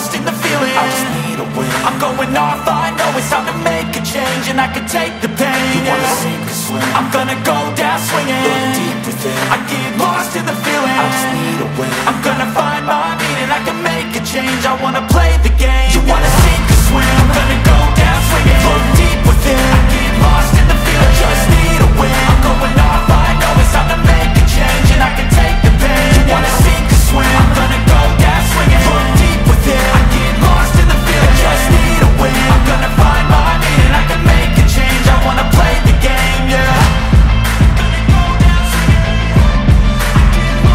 lost in the feeling. I just need a win. I'm going off, I know it's time to make a change And I can take the pain. You wanna yeah. sink or swim? I'm gonna go down swinging. Look deep within. I get lost in the feeling. I just need a win. I'm gonna find my meaning I can make a change. I wanna